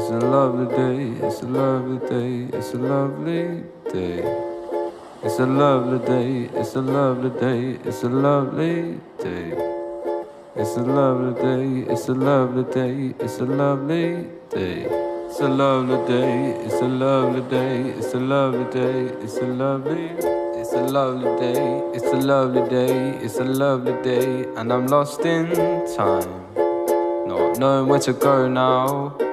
It's a lovely day, it's a lovely day, it's a lovely day. It's a lovely day, it's a lovely day, it's a lovely day. It's a lovely day, it's a lovely day, it's a lovely day. It's a lovely day, it's a lovely day, it's a lovely day, it's a lovely It's a lovely day, it's a lovely day, it's a lovely day, and I'm lost in time. Not knowing where to go now.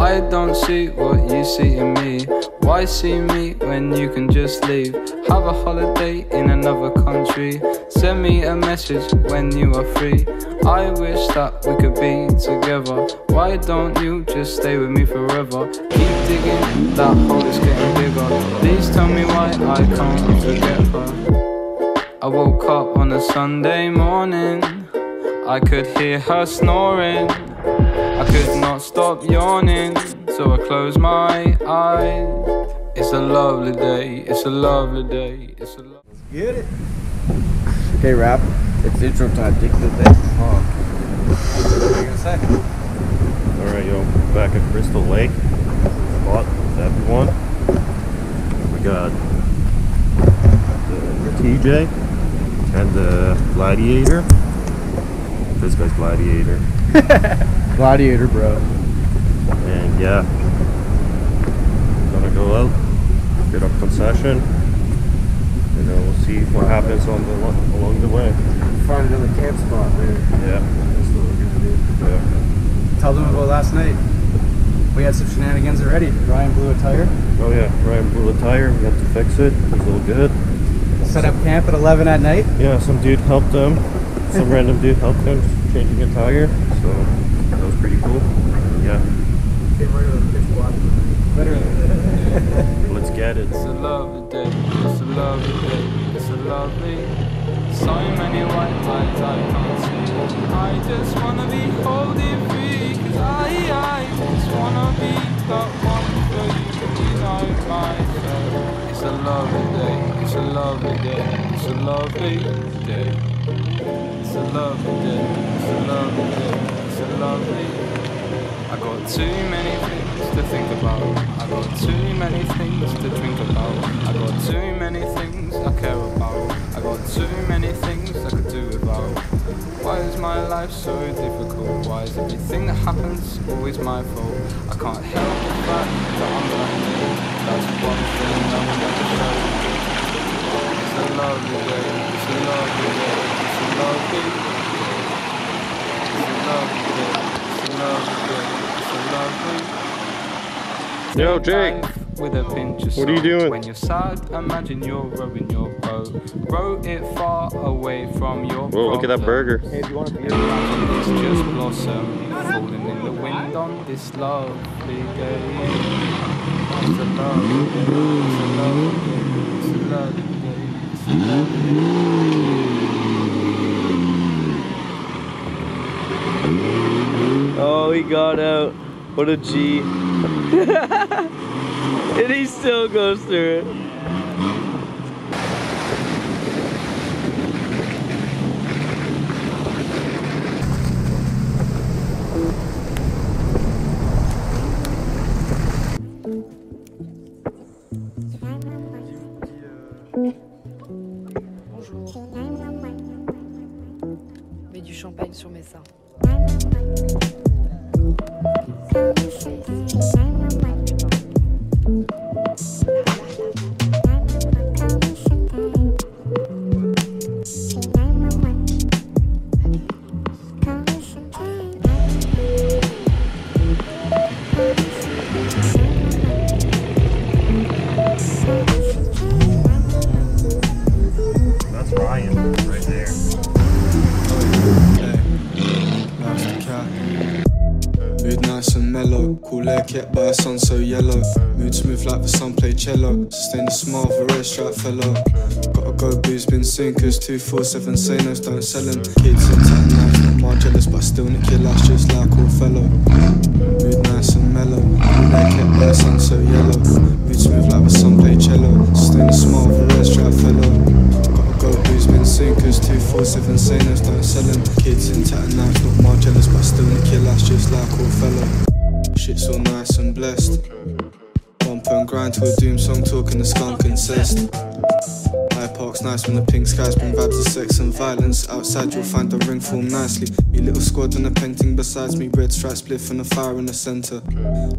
I don't see what you see in me. Why see me when you can just leave? Have a holiday in another country. Send me a message when you are free. I wish that we could be together. Why don't you just stay with me forever? Keep digging, that hole is getting bigger. Please tell me why I can't forget her. I woke up on a Sunday morning. I could hear her snoring. I could not stop yawning, so I closed my eyes. It's a lovely day, it's a lovely day, it's a lovely Get it. Okay, rap. It's intro time. Take the thing. Oh, what are you gonna say? Alright, yo, back at Crystal Lake. Spot with everyone. We got the TJ and the Gladiator. This guy's Gladiator. Gladiator, bro. And yeah, gonna go out, get a concession, and then we'll see what happens on the along the way. Find another camp spot, man. Yeah, That's what we're gonna do. yeah. Tell them about last night. We had some shenanigans already. Ryan blew a tire. Oh yeah, Ryan blew a tire. We had to fix it. It was all good. Set up camp at 11 at night. Yeah, some dude helped them. Some random dude helped them changing a tire. So that was pretty cool. Yeah, let's get it. It's a lovely day, it's a lovely day, it's a lovely. So many white lights I can't see. I just wanna be holding free, cause I, I just wanna be that one for you, you know myself. It's a lovely day, it's a lovely day, it's a lovely day. It's a lovely day, it's a lovely day, lovely I got too many things to think about. I got too many things to drink about. I got too many things I care about. I got too many things I could do without. Why is my life so difficult? Why is everything that happens always my fault? I can't help fact that I'm. That's one thing I will never show. It's a lovely day. It's a lovely day. It's a lovely. It's a lovely day. It's a lovely day. It's a. Yo, Jake. Life With a pinch of What are you doing? When you're sad, imagine you're rowing your boat. Row it far away from your Whoa, look at that burger. Hey, do you want a beer? Imagine it's just blossom falling in the wind on this lovely day. It's a lovely day. It's a lovely day. It's a lovely day. It's a lovely day. Oh, he got out. What a G. and he still goes through it. Mets du champagne sur mes seins. So yellow. Mood smooth like the sun play cello. Sustain the smile of a red stripe fellow. Gotta go, booze been sinkers. 247 say no's, don't sell them. Kids in tatting knives, not more jealous, but still nick your lash just like all fellow. Mood nice and mellow. Kept by a sun so yellow. Mood smooth like the sun play cello. Sustain the smile of a red stripe fellow. Gotta go, booze been sinkers. 247 say no's, don't sell them. Kids in tatting knives, not more jealous, but still nick your lash just like all fellow. So nice and blessed. Bump and grind to a doom song, talking the skunk incest. High Park's nice when the pink skies bring vibes of sex and violence. Outside you'll find the ring form nicely. Me little squad and a painting besides me, red stripe spliff and a fire in the center.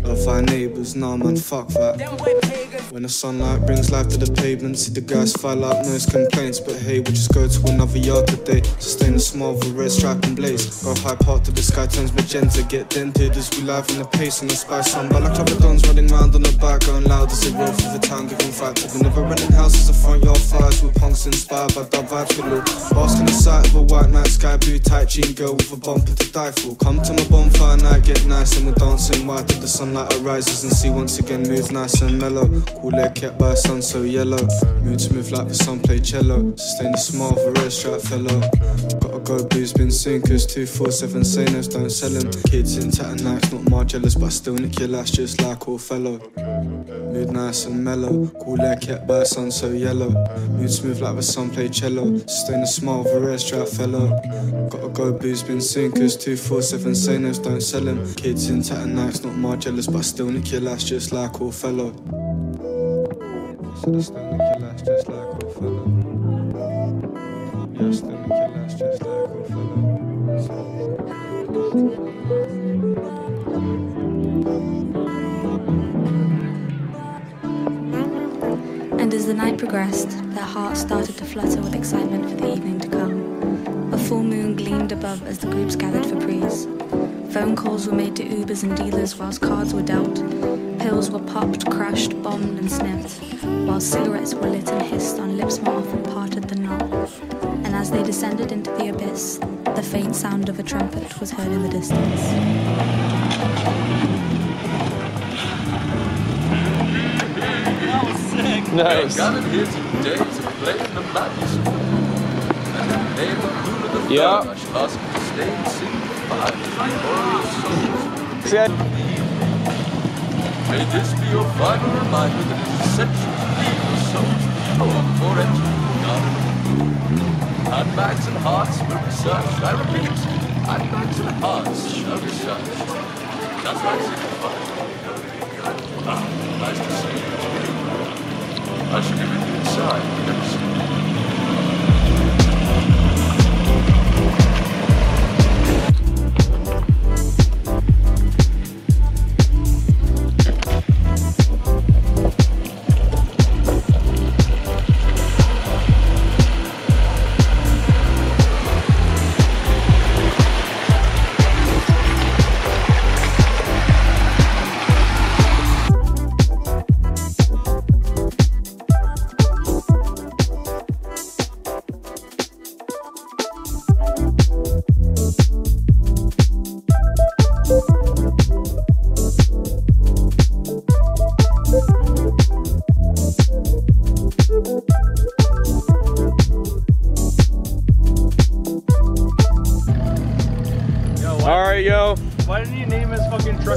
Love our neighbours, nah man, fuck that. When the sunlight brings life to the pavement, see the guys file out noise complaints. But hey, we just go to another yard today. Sustain a small with a red stripe and blaze. Go high part to the sky turns magenta. Get dented as we live in the pace and the spice on. Balaclava dons running round on the back, going loud as they roll through the town, giving fight. But we never renting houses, a front yard with punks inspired by dub vibes galore. Basking the sight of a white night, sky blue tight jean girl with a bumper to die for. Come to my bonfire night, get nice and we're dancing white till the sunlight arises and see once again moves nice and mellow. Cool leg kept by sun so yellow. Mood smooth like the sun play cello. Sustain the smile of a red stripe fellow. Gotta go blues, been sinkers. 247 sailors, don't sell them. Kids in tattered nights, not more jealous, but still nick your lash just like all fellow. Mood nice and mellow. Cool leg kept by sun so yellow. Mood smooth like the sun play cello. Sustain the smile of a red stripe fellow. Gotta go blues, been sinkers. 247 sailors, don't sell them. Kids in tattered nights, not my jealous, but I still nick your lash just like all fellow. I still nick your lash just like all fellow. Yeah, still nick your lash just like all fellow. The night progressed, their hearts started to flutter with excitement for the evening to come. A full moon gleamed above as the groups gathered for prees. Phone calls were made to Ubers and dealers whilst cards were dealt. Pills were popped, crushed, bombed, and sniffed, while cigarettes were lit and hissed on lips more often parted than not. And as they descended into the abyss, the faint sound of a trumpet was heard in the distance. Songs. Set. May this be your final reminder that it is essential to leave your souls before entering the garden of the Handbags and hearts will be searched. I repeat, handbags and hearts shall be searched. That's right, nice to see. I shall be with you inside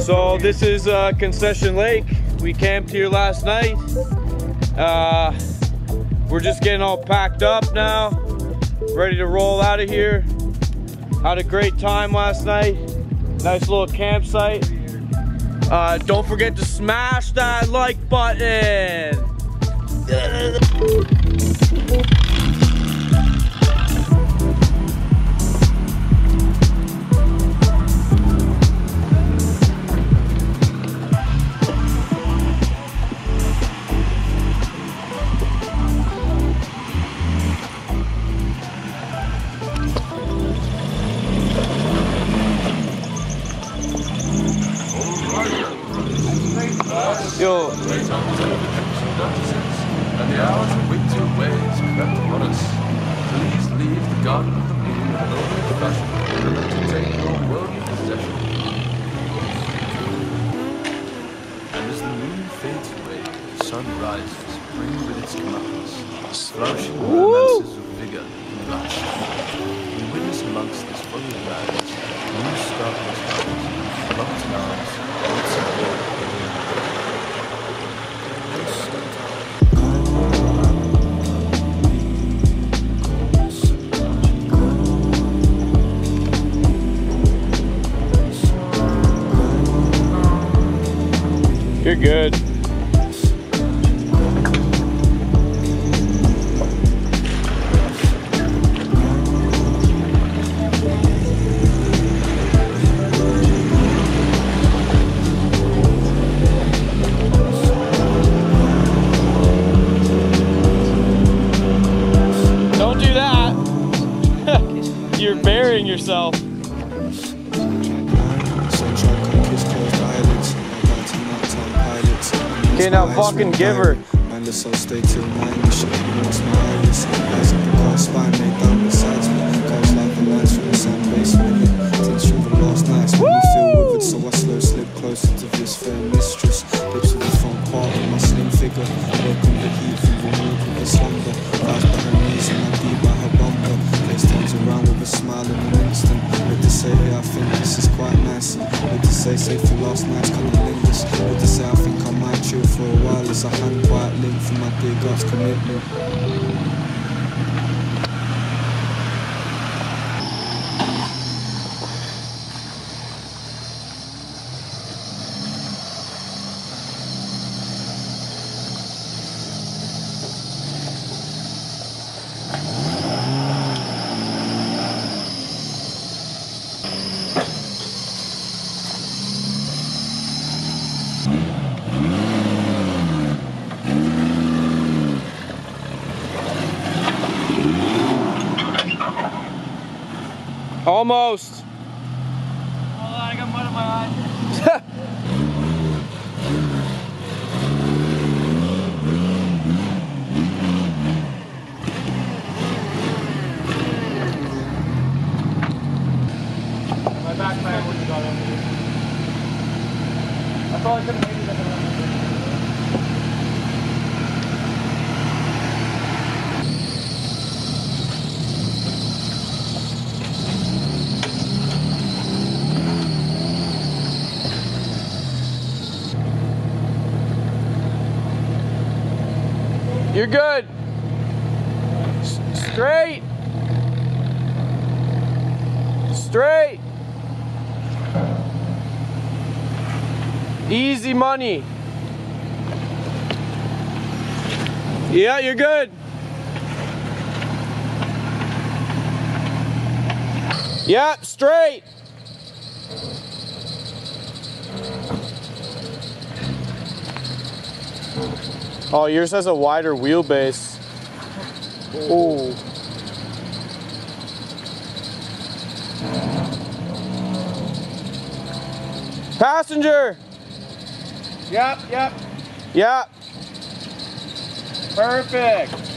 So this is uh, Concession Lake. We camped here last night. Uh, we're just getting all packed up now, ready to roll out of here. Had a great time last night. Nice little campsite. Uh, don't forget to smash that like button. Sun rises, with its comeuppance flourishing romances of vigor and blush. We witness amongst this foreign lands new startless colors, mountain arms, boats of war, You're good. Feel withered, so I slow slip closer to this fair mistress. Lips with the front part of my slim figure. Say, for last night's kind of lingers. With to say, I think I might chill for a while as I hand quiet link for my dear God's commitment. Almost. I got mud in my eye. My backpack all could have made it up around. You're good. S- straight. Straight. Easy money. Yeah, you're good. Yep, straight. Oh, yours has a wider wheelbase. Ooh. Passenger. Yep, yep. Yeah. Perfect.